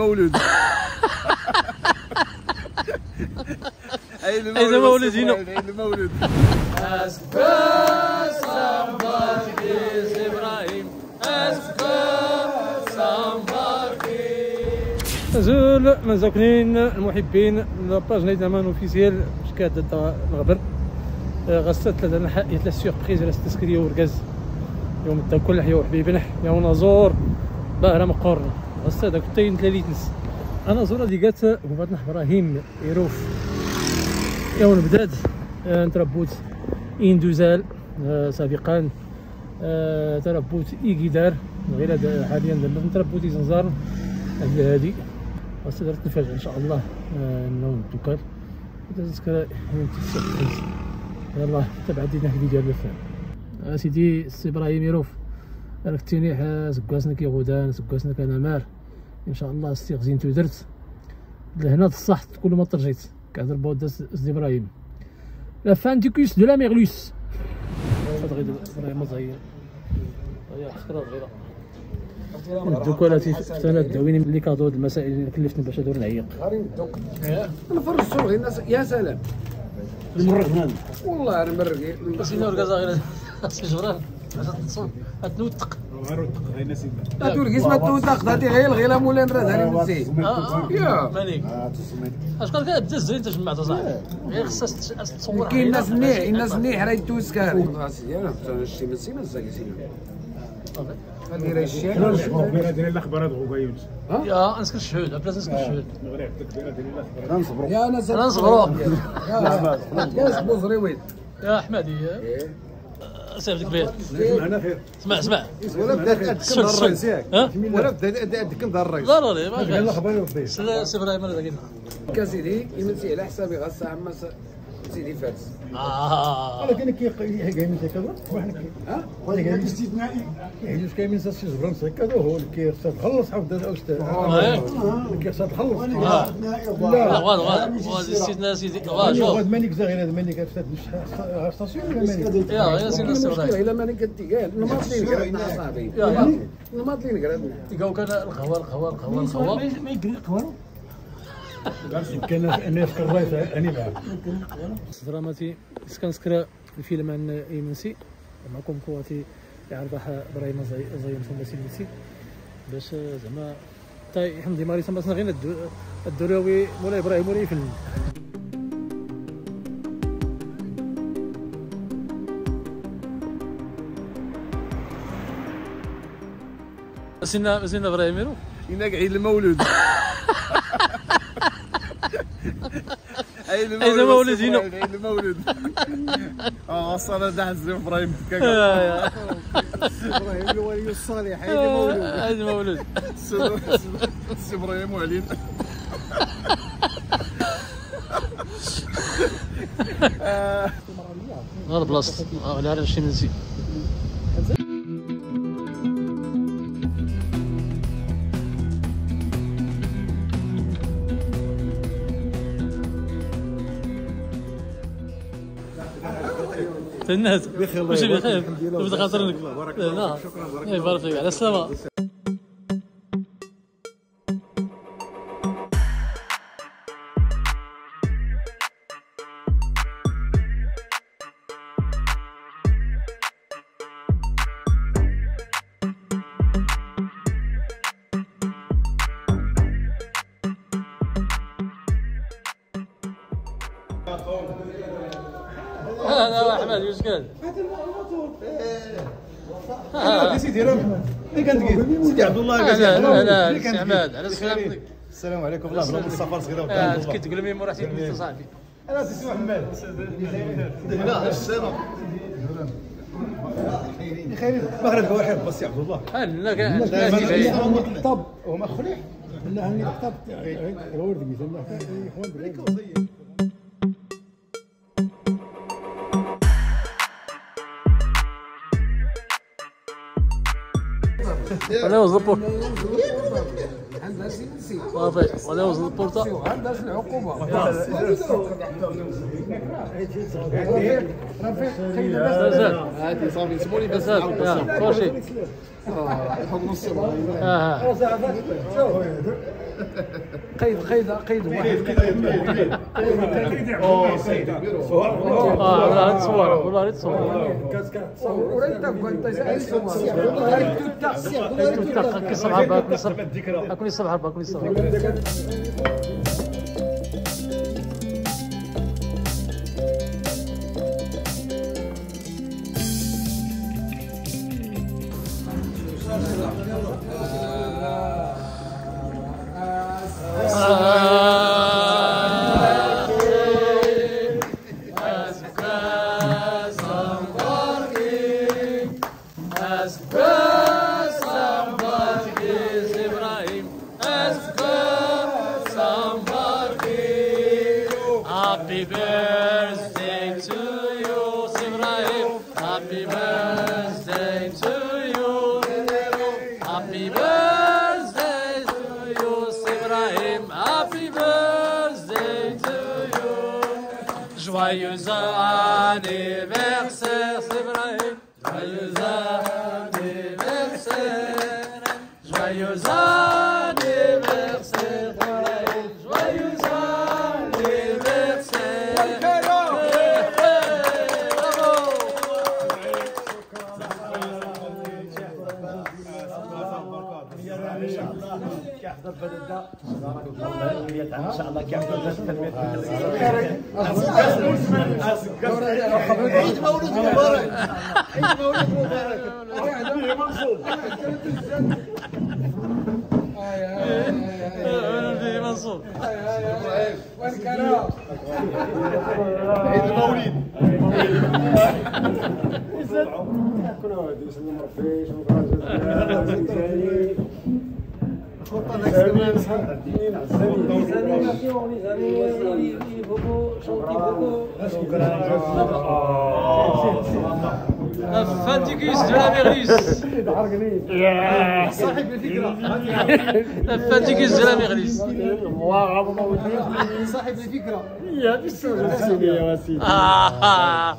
عيد المولود؟ عيد المولود هنا. عيد المولود؟ زول مزاكنين المحبين لاباج نايت أمان اوفيسيال شكاد دا الغبر. غسات ثلاثة نحا ثلاث سيربريز على ستسكريا وركاز يوم دا كل حيا وحبيبنا يا نزور باهرة مقارنة داك تاين ثلاثيتنس أنا زورا دي قات وباتنا إبراهيم يروف يوم بداد. آه، نتربوت إندوزال آه، سابقا. آه، تربوت ايكيدار غير حاليا دابا نتربوت زنزار هي هذه وستقدر تنفجر إن شاء الله. النوم الدكار وتذكر يلا تبع دينا في الفيديو اللي فات سيدي السي إبراهيم يروف راك تينيح زكواسنا كي غودان زكواسنا كان مار. إن شاء الله ستي غزينتو درت. لهنا تصحت كل ما ترجيت. كهضر بود سيدي إبراهيم. لا فان دي كوس دو لا ميغلوس. غير إبراهيم صغير هي خسرة صغيرة ندوك ولا أنا داويني من لي كادو د المسائل اللي كلفتني باش ندور نعيق. نفرج الصور الناس يا سلام. المرة هنا والله أنا مرق بس ينور كازا غير سي جبران. تصون تنوتق لا تقول اسمها توتاق هذه غير الغيله مولا نراد هاني نسي يا. مالك اش قال كذا بدا الزين انت جمعت صاحبي غير خصها تصور كاين الناس منيح الناس منيح راه يدوز أنا شتي من سيما سيما هذه راه الشيء ديال الاخبارات غوكايوت يا نسكر الشهود بلاصه نسكر الشهود يا ناس أنا نصبروا يا سبو زريويد يا حمادي معنا خير. اسمع اسمع. ولا بدا السل السل ها؟ ولا بدا دار الرئيس. ضروري ما كاينش سي إبراهيم أنا ذاك كاسيدي يمسي على حسابي غا عما سيدي فارس آه ولكن كاين كذا واحد ها كاين استثنائي يحيوش كاين من سي جبران كذا هو اللي كيرسل خلص عاود هذا أستاذ اللي كيرسل خلص لا لا غاد غاد غاد سيدنا سيدي غاد شوف مانيك زغير هذا مانيك أستاذ مش ستاسيون ولا مانيك يا يا سيدنا سي المشكلة إبراهيم الا ماني كنتي قال نماط اللي نقرا صاحبي يا نماط اللي نقرا تلقاو كان القهوه القهوه القهوه القهوه ما يقري قوارو كان الناس كالرايس اني معاه دراماتي كنسكر الفيلم عن ايمنسي معكم قواتي يعرضها إبراهيم زي زي ثم سيمنسي باش زعما تا حمدي ماري سما غير الدراوي مولاي إبراهيم مولاي فيلم. سيدنا سيدنا إبراهيم هناك عيد المولود عيد المولود هنا. عيد المولود آه وصل ده حزب إبراهيم إبراهيم الولي الصالح عيد المولود سي إبراهيم وعلين غير بلاصتك آه. لا شي منسي الناس. بخير الله بخير يبارك فيك. تبدا خاطرك. لا. الله يبارك فيك. على السلامة. احمد واش قال؟ سيدي راه عبد الله لا لا لا احمد على السلام عليكم الله يبارك السفر صغيره آه، كي تقول لي مرحتي بنت صاحبي أنا سيدي محمد لا السلام خير مغرب واحد بس عبد الله لا كان طب وما خليح لا هني طب هو ورد عندها شي نسي صافي ولا وصل البورتا عندها شي العقوبه هادي صافي سموني كلشي آه قيد قيد قيد. واحد والله والله كي هكا كل صباح كل Happy birthday to you. Happy birthday to you. Happy birthday to you. Joyeux anniversaire, Ibrahim. Joyeux anniversaire. Joyeux anniversaire, ان شاء الله كيف عيد مولود مبارك عيد مولود مبارك ولدي منصور والكرام عيد المولد Pourquoi pas L'animation, les animations, les bobos, chanter bobos. La Merlus. صاحب الفكرة Fatigus de la Merlus. صاحب الفكرة آه.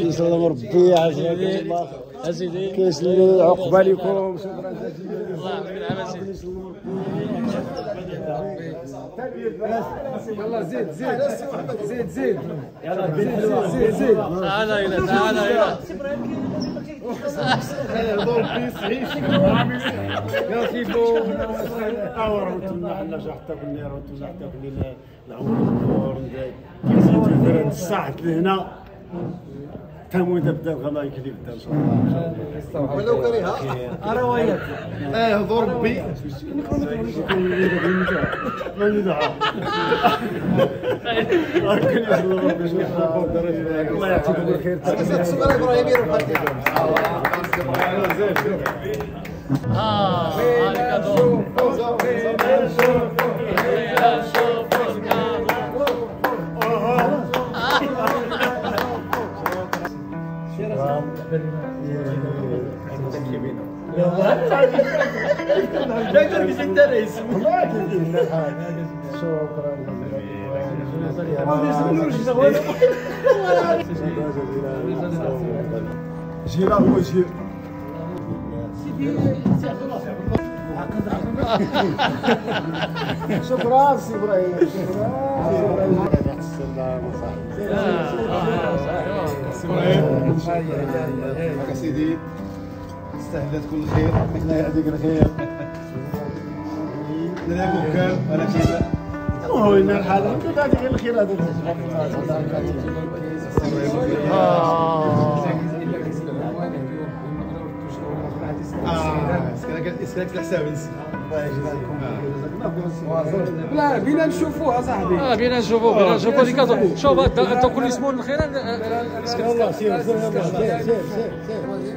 يسلم ربي عافاكم الله أسيدي كيسلم عقبالكم الله يعطيك العافية سيدي. يلا زيد زيد. زيد زيد. زيد زيد زيد. تعال هنا تعال هنا. الساعة هنا تموت بدا الغلا يكلي بدا ان شاء الله ولو كره روايات آه هضو ربي ما ندعى الله يعطيكم الخير تسمى إبراهيم يروح آه. هاي كادو جيران وجير شكرا سي إبراهيم شكرا يا سيدي استهلت كل خير الله يعطيك الخير نلاقوك كام هو ان الحال غير الخير هذا آه اسكنك الحساب نسي لا بينا نشوفوها صاحبي آه بينا نشوفوا بينا نشوفوا هذيك كادو شوف انت كل اسمه الخير يلا سير سير سير سير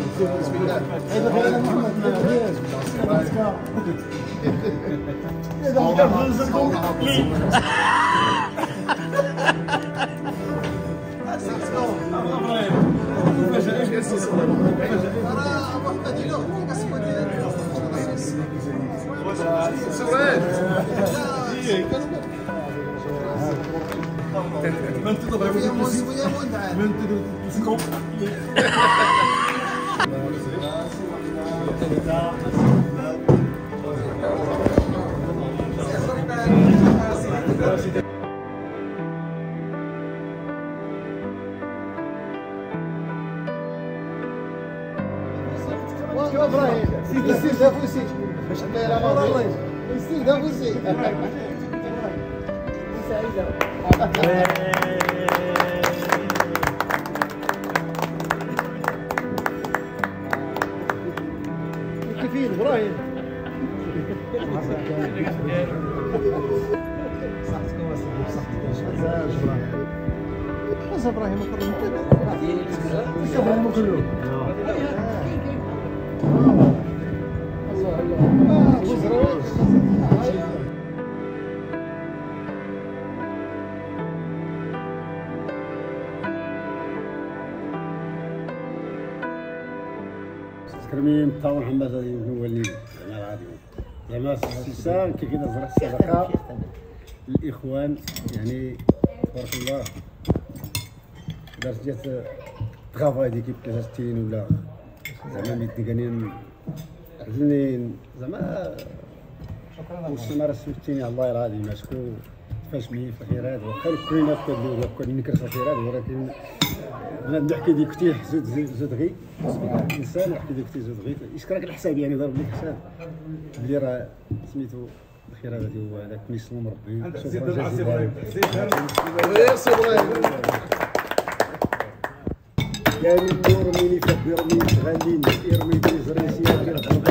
Mantido, vai, vai, vai, vai, vai, تحيد الخيران محمد تحيد الخيران إبراهيم سيدي سيدي دافوسي الله سيدي دافوسي كيفين إبراهيم بس إبراهيم إبراهيم كله كرمين طاو محمد هو اللي زعما العادي. زعما السلسال كي كنا زرع الصدقة الإخوان يعني تبارك الله درت جات ترافاي ديكيب كاستين ولا زعما ميد كانين زنين زعما والسمارة السوتيني الله العظيم اسكو فاش مي في خيرات واخا كلنا نكر في خيرات ولكن أنا نحكي ديك كتيح زود زود غي. إنسان نحكي ديك كتيح زود غي. يشكرك الحساب يعني ضرب لك حساب؟ بلي راه سميتو الخيرات هذه هو هذاك كون يسلم ربي شكرا جزيلا يعني النور مين يكبر مين تغني يرمي بيزري سيادة الضربة يدي السوري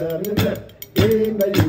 Amen.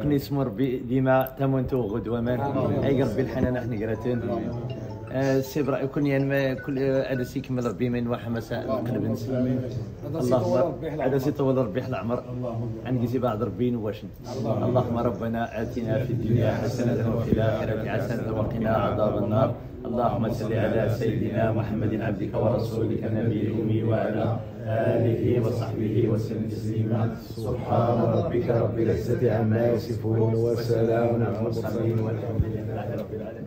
أكني اسم ربي ديما تمنتو غدوة من عيق ربي الحنان إحنا قراتين سي برا كل يعني كل هذا سي كمل ربي من واحد مساء. قلب نس اللهم هذا سي طول ربي العمر عن قزي بعد ربي نواشن اللهم ربنا آتنا في الدنيا حسنة وفي الآخرة حسنة وقنا عذاب النار. اللهم صل على سيدنا محمد عبدك ورسولك النبي الأمي وعلى آله وصحبه وسلم تسليما. سبحان ربك رب العزة عما يصفون وسلام على المرسلين والحمد لله رب العالمين.